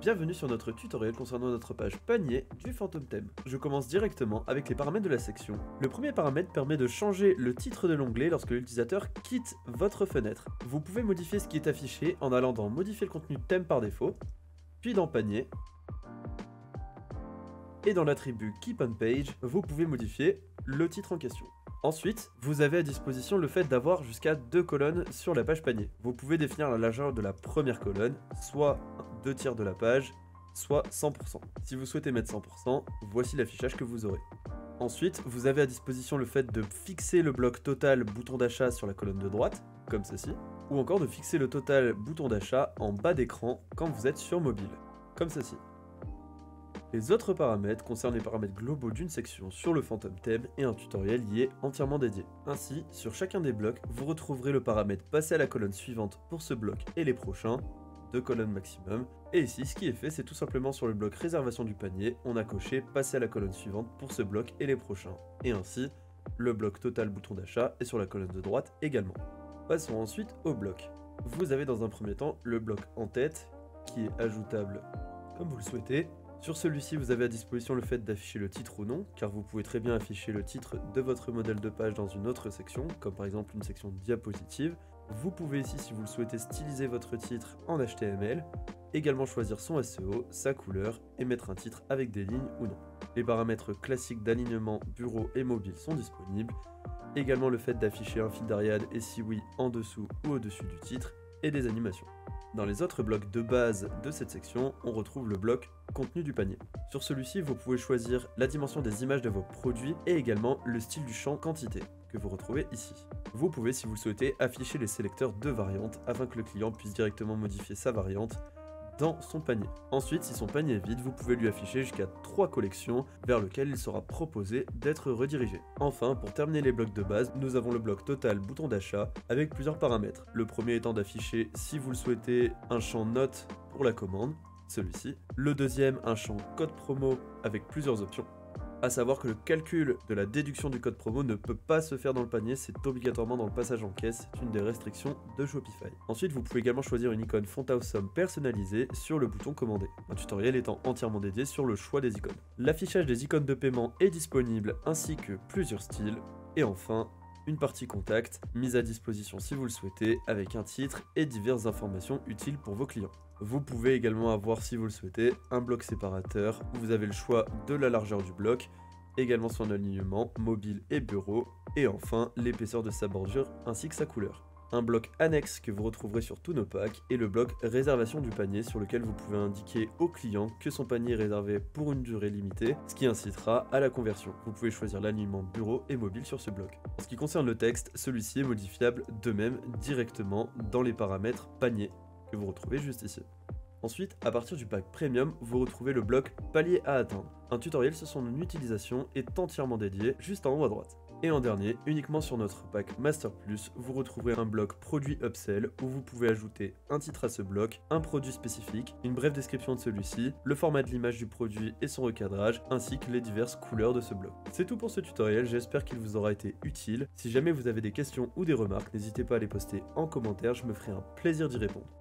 Bienvenue sur notre tutoriel concernant notre page panier du Phantom Theme. Je commence directement avec les paramètres de la section. Le premier paramètre permet de changer le titre de l'onglet lorsque l'utilisateur quitte votre fenêtre. Vous pouvez modifier ce qui est affiché en allant dans modifier le contenu thème par défaut, puis dans panier, et dans l'attribut Keep on Page, vous pouvez modifier le titre en question. Ensuite, vous avez à disposition le fait d'avoir jusqu'à deux colonnes sur la page panier. Vous pouvez définir la largeur de la première colonne, soit deux tiers de la page, soit 100%. Si vous souhaitez mettre 100%, voici l'affichage que vous aurez. Ensuite, vous avez à disposition le fait de fixer le bloc total bouton d'achat sur la colonne de droite, comme ceci, ou encore de fixer le total bouton d'achat en bas d'écran quand vous êtes sur mobile, comme ceci. Les autres paramètres concernent les paramètres globaux d'une section sur le Phantom Theme et un tutoriel y est entièrement dédié. Ainsi, sur chacun des blocs, vous retrouverez le paramètre passer à la colonne suivante pour ce bloc et les prochains, deux colonnes maximum. Et ici, ce qui est fait, c'est tout simplement sur le bloc réservation du panier, on a coché passer à la colonne suivante pour ce bloc et les prochains. Et ainsi, le bloc total bouton d'achat est sur la colonne de droite également. Passons ensuite au bloc. Vous avez dans un premier temps le bloc en tête, qui est ajoutable comme vous le souhaitez, sur celui-ci, vous avez à disposition le fait d'afficher le titre ou non, car vous pouvez très bien afficher le titre de votre modèle de page dans une autre section, comme par exemple une section diapositive. Vous pouvez ici, si vous le souhaitez, styliser votre titre en HTML, également choisir son SEO, sa couleur et mettre un titre avec des lignes ou non. Les paramètres classiques d'alignement bureau et mobile sont disponibles, également le fait d'afficher un fil d'Ariad et si oui en dessous ou au-dessus du titre, et des animations. Dans les autres blocs de base de cette section, on retrouve le bloc contenu du panier. Sur celui-ci, vous pouvez choisir la dimension des images de vos produits et également le style du champ quantité que vous retrouvez ici. Vous pouvez, si vous le souhaitez, afficher les sélecteurs de variantes afin que le client puisse directement modifier sa variante son panier. Ensuite, si son panier est vide, vous pouvez lui afficher jusqu'à 3 collections vers lesquelles il sera proposé d'être redirigé. Enfin, pour terminer les blocs de base, nous avons le bloc total bouton d'achat avec plusieurs paramètres. Le premier étant d'afficher, si vous le souhaitez, un champ note pour la commande, celui-ci. Le deuxième, un champ code promo avec plusieurs options à savoir que le calcul de la déduction du code promo ne peut pas se faire dans le panier, c'est obligatoirement dans le passage en caisse, c'est une des restrictions de Shopify. Ensuite, vous pouvez également choisir une icône font personnalisée sur le bouton commander, un tutoriel étant entièrement dédié sur le choix des icônes. L'affichage des icônes de paiement est disponible ainsi que plusieurs styles, et enfin, une partie contact, mise à disposition si vous le souhaitez, avec un titre et diverses informations utiles pour vos clients. Vous pouvez également avoir, si vous le souhaitez, un bloc séparateur où vous avez le choix de la largeur du bloc, également son alignement, mobile et bureau, et enfin l'épaisseur de sa bordure ainsi que sa couleur un bloc annexe que vous retrouverez sur tous nos packs et le bloc réservation du panier sur lequel vous pouvez indiquer au client que son panier est réservé pour une durée limitée, ce qui incitera à la conversion. Vous pouvez choisir l'alignement bureau et mobile sur ce bloc. En ce qui concerne le texte, celui-ci est modifiable de même directement dans les paramètres panier que vous retrouvez juste ici. Ensuite, à partir du pack Premium, vous retrouvez le bloc Palier à atteindre. Un tutoriel sur son utilisation est entièrement dédié juste en haut à droite. Et en dernier, uniquement sur notre pack Master Plus, vous retrouverez un bloc produit upsell où vous pouvez ajouter un titre à ce bloc, un produit spécifique, une brève description de celui-ci, le format de l'image du produit et son recadrage, ainsi que les diverses couleurs de ce bloc. C'est tout pour ce tutoriel, j'espère qu'il vous aura été utile. Si jamais vous avez des questions ou des remarques, n'hésitez pas à les poster en commentaire, je me ferai un plaisir d'y répondre.